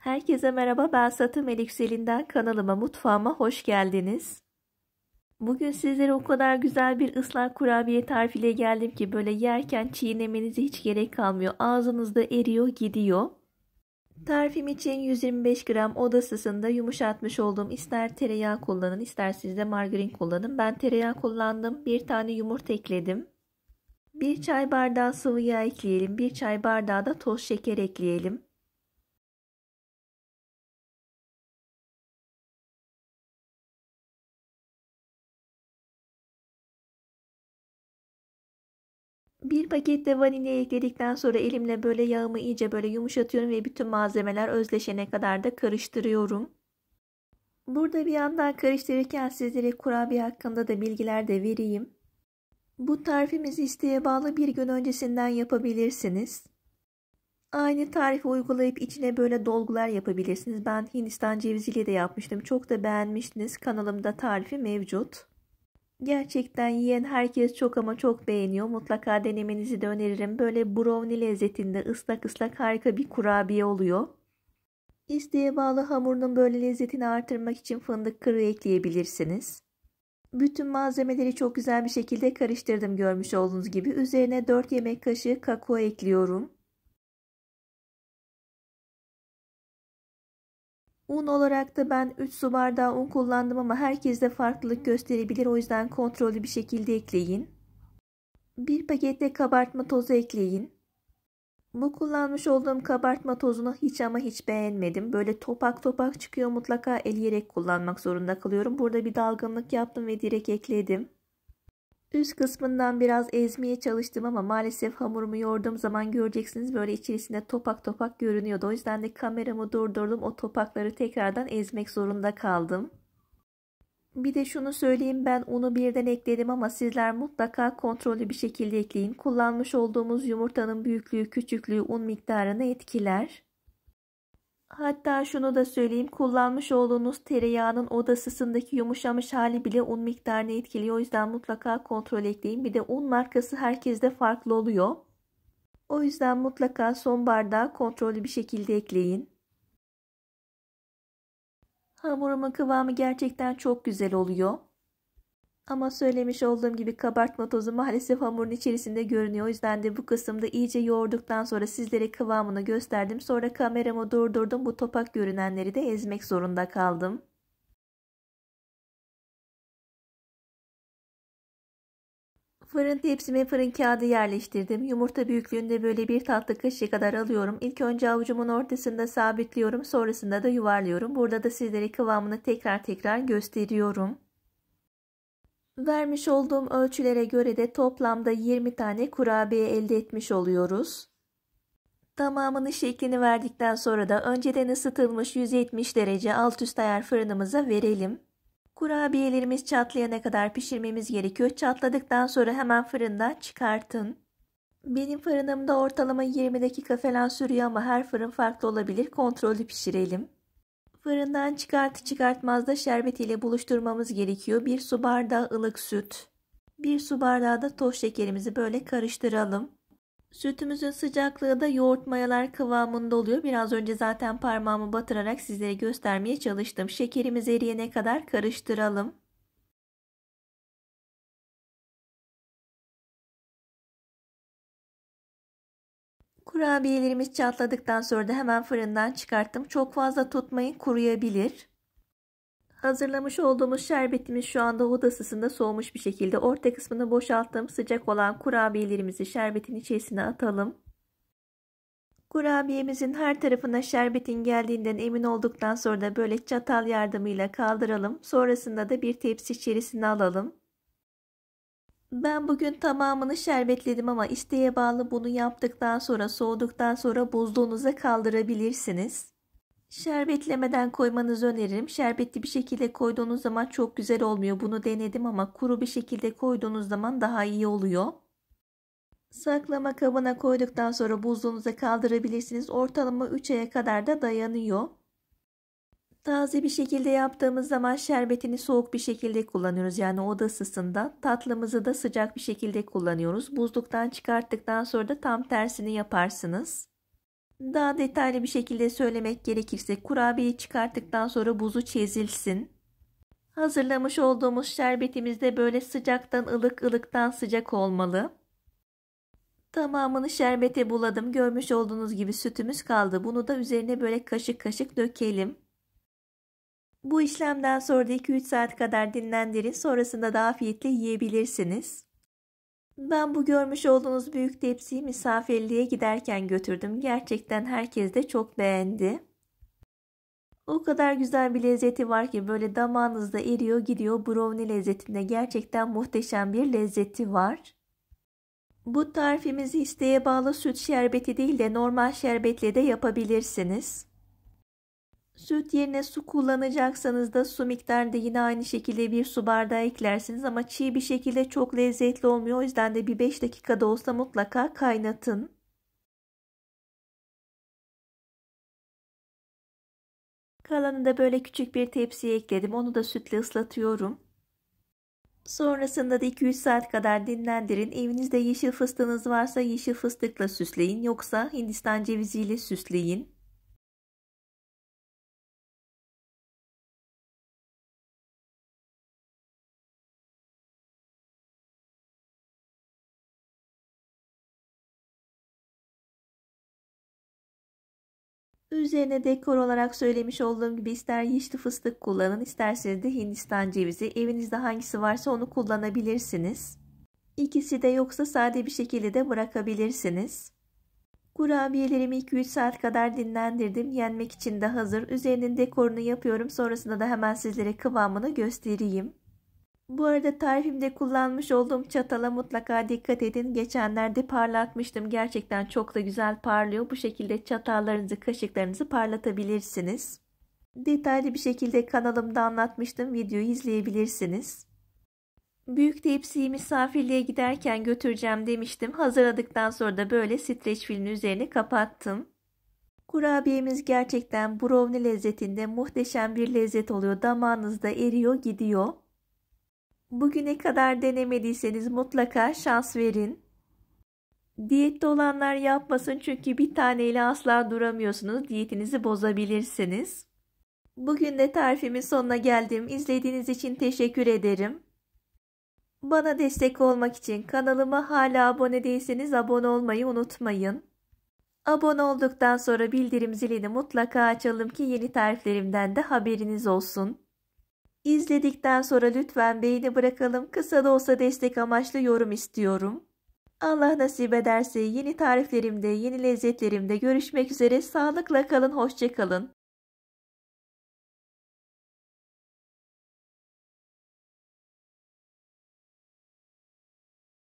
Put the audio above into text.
Herkese merhaba ben Satı Melikselinden kanalıma mutfağıma hoş geldiniz. Bugün sizlere o kadar güzel bir ıslak kurabiye tarifiyle geldim ki böyle yerken çiğnemenize hiç gerek kalmıyor. Ağzınızda eriyor gidiyor. Tarifim için 125 gram oda ısısında yumuşatmış olduğum ister tereyağı kullanın isterseniz de margarin kullanın. Ben tereyağı kullandım. Bir tane yumurta ekledim. Bir çay bardağı sıvı yağ ekleyelim. Bir çay bardağı da toz şeker ekleyelim. Bir paket de vanilya ekledikten sonra elimle böyle yağımı iyice böyle yumuşatıyorum ve bütün malzemeler özleşene kadar da karıştırıyorum. Burada bir yandan karıştırırken sizlere kurabiye hakkında da bilgiler de vereyim. Bu tarifimizi isteğe bağlı bir gün öncesinden yapabilirsiniz. Aynı tarifi uygulayıp içine böyle dolgular yapabilirsiniz. Ben Hindistan ceviziyle de yapmıştım. Çok da beğenmiştiniz. Kanalımda tarifi mevcut. Gerçekten yiyen herkes çok ama çok beğeniyor. Mutlaka denemenizi de öneririm. Böyle brownie lezzetinde ıslak ıslak harika bir kurabiye oluyor. İsteğe bağlı hamurunun böyle lezzetini artırmak için fındık kırığı ekleyebilirsiniz. Bütün malzemeleri çok güzel bir şekilde karıştırdım görmüş olduğunuz gibi. Üzerine 4 yemek kaşığı kakao ekliyorum. Un olarak da ben 3 su bardağı un kullandım ama herkes de farklılık gösterebilir. O yüzden kontrollü bir şekilde ekleyin. Bir pakette kabartma tozu ekleyin. Bu kullanmış olduğum kabartma tozunu hiç ama hiç beğenmedim. Böyle topak topak çıkıyor mutlaka eleyerek kullanmak zorunda kalıyorum. Burada bir dalgınlık yaptım ve direkt ekledim. Üst kısmından biraz ezmeye çalıştım ama maalesef hamurumu yoğurduğum zaman göreceksiniz böyle içerisinde topak topak görünüyordu. O yüzden de kameramı durdurdum o topakları tekrardan ezmek zorunda kaldım. Bir de şunu söyleyeyim ben unu birden ekledim ama sizler mutlaka kontrollü bir şekilde ekleyin. Kullanmış olduğumuz yumurtanın büyüklüğü küçüklüğü un miktarını etkiler. Hatta şunu da söyleyeyim kullanmış olduğunuz tereyağının odasısındaki yumuşamış hali bile un miktarını etkiliyor. O yüzden mutlaka kontrol ekleyin. Bir de un markası herkeste farklı oluyor. O yüzden mutlaka son bardağı kontrollü bir şekilde ekleyin. Hamurumun kıvamı gerçekten çok güzel oluyor. Ama söylemiş olduğum gibi kabartma tozu maalesef hamurun içerisinde görünüyor. O yüzden de bu kısımda iyice yoğurduktan sonra sizlere kıvamını gösterdim. Sonra kameramı durdurdum. Bu topak görünenleri de ezmek zorunda kaldım. Fırın tepsime fırın kağıdı yerleştirdim. Yumurta büyüklüğünde böyle bir tatlı kaşığı kadar alıyorum. İlk önce avucumun ortasında sabitliyorum. Sonrasında da yuvarlıyorum. Burada da sizlere kıvamını tekrar tekrar gösteriyorum. Vermiş olduğum ölçülere göre de toplamda 20 tane kurabiye elde etmiş oluyoruz. Tamamını şeklini verdikten sonra da önceden ısıtılmış 170 derece alt üst ayar fırınımıza verelim. Kurabiyelerimiz çatlayana kadar pişirmemiz gerekiyor. Çatladıktan sonra hemen fırından çıkartın. Benim fırınımda ortalama 20 dakika falan sürüyor ama her fırın farklı olabilir. Kontrollü pişirelim. Fırından çıkartı çıkartmaz da şerbet ile buluşturmamız gerekiyor. Bir su bardağı ılık süt. Bir su bardağı da toz şekerimizi böyle karıştıralım. Sütümüzün sıcaklığı da yoğurt mayalar kıvamında oluyor. Biraz önce zaten parmağımı batırarak sizlere göstermeye çalıştım. Şekerimiz eriyene kadar karıştıralım. Kurabiyelerimiz çatladıktan sonra da hemen fırından çıkarttım. Çok fazla tutmayın kuruyabilir. Hazırlamış olduğumuz şerbetimiz şu anda oda ısısında soğumuş bir şekilde. Orta kısmını boşalttım. Sıcak olan kurabiyelerimizi şerbetin içerisine atalım. Kurabiyemizin her tarafına şerbetin geldiğinden emin olduktan sonra da böyle çatal yardımıyla kaldıralım. Sonrasında da bir tepsi içerisine alalım. Ben bugün tamamını şerbetledim ama isteğe bağlı bunu yaptıktan sonra soğuduktan sonra buzluğunuza kaldırabilirsiniz. Şerbetlemeden koymanızı öneririm. Şerbetli bir şekilde koyduğunuz zaman çok güzel olmuyor. Bunu denedim ama kuru bir şekilde koyduğunuz zaman daha iyi oluyor. Saklama kabına koyduktan sonra buzluğunuza kaldırabilirsiniz. Ortalama 3 aya kadar da dayanıyor. Taze bir şekilde yaptığımız zaman şerbetini soğuk bir şekilde kullanıyoruz. Yani oda ısısında. Tatlımızı da sıcak bir şekilde kullanıyoruz. Buzluktan çıkarttıktan sonra da tam tersini yaparsınız. Daha detaylı bir şekilde söylemek gerekirse kurabiyeyi çıkarttıktan sonra buzu çezilsin. Hazırlamış olduğumuz şerbetimiz de böyle sıcaktan ılık ılıktan sıcak olmalı. Tamamını şerbete buladım. Görmüş olduğunuz gibi sütümüz kaldı. Bunu da üzerine böyle kaşık kaşık dökelim. Bu işlemden sonra da 2-3 saat kadar dinlendirin. Sonrasında da afiyetle yiyebilirsiniz. Ben bu görmüş olduğunuz büyük tepsiyi misafirliğe giderken götürdüm. Gerçekten herkes de çok beğendi. O kadar güzel bir lezzeti var ki böyle damağınızda eriyor gidiyor brownie lezzetinde gerçekten muhteşem bir lezzeti var. Bu tarifimizi isteğe bağlı süt şerbeti değil de normal şerbetle de yapabilirsiniz. Süt yerine su kullanacaksanız da su miktarında yine aynı şekilde bir su bardağı eklersiniz ama çiğ bir şekilde çok lezzetli olmuyor. O yüzden de bir 5 dakikada olsa mutlaka kaynatın. Kalanını da böyle küçük bir tepsiye ekledim. Onu da sütle ıslatıyorum. Sonrasında da 2-3 saat kadar dinlendirin. Evinizde yeşil fıstığınız varsa yeşil fıstıkla süsleyin. Yoksa Hindistan ceviziyle süsleyin. Üzerine dekor olarak söylemiş olduğum gibi ister yeşil fıstık kullanın isterseniz de Hindistan cevizi. Evinizde hangisi varsa onu kullanabilirsiniz. İkisi de yoksa sade bir şekilde de bırakabilirsiniz. Kurabiyelerimi 2-3 saat kadar dinlendirdim. Yenmek için de hazır. Üzerinin dekorunu yapıyorum. Sonrasında da hemen sizlere kıvamını göstereyim. Bu arada tarifimde kullanmış olduğum çatala mutlaka dikkat edin. Geçenlerde parlatmıştım. Gerçekten çok da güzel parlıyor. Bu şekilde çatallarınızı, kaşıklarınızı parlatabilirsiniz. Detaylı bir şekilde kanalımda anlatmıştım. Videoyu izleyebilirsiniz. Büyük tepsiyi misafirliğe giderken götüreceğim demiştim. Hazırladıktan sonra da böyle streç filmin üzerine kapattım. Kurabiyemiz gerçekten brownie lezzetinde muhteşem bir lezzet oluyor. Damağınızda eriyor gidiyor. Bugüne kadar denemediyseniz mutlaka şans verin. Diyette olanlar yapmasın çünkü bir taneyle asla duramıyorsunuz. Diyetinizi bozabilirsiniz. Bugün de tarifimin sonuna geldim. İzlediğiniz için teşekkür ederim. Bana destek olmak için kanalıma hala abone değilseniz abone olmayı unutmayın. Abone olduktan sonra bildirim zilini mutlaka açalım ki yeni tariflerimden de haberiniz olsun. İzledikten sonra lütfen beğeni bırakalım. Kısa da olsa destek amaçlı yorum istiyorum. Allah nasip ederse yeni tariflerimde, yeni lezzetlerimde görüşmek üzere. Sağlıkla kalın, hoşçakalın.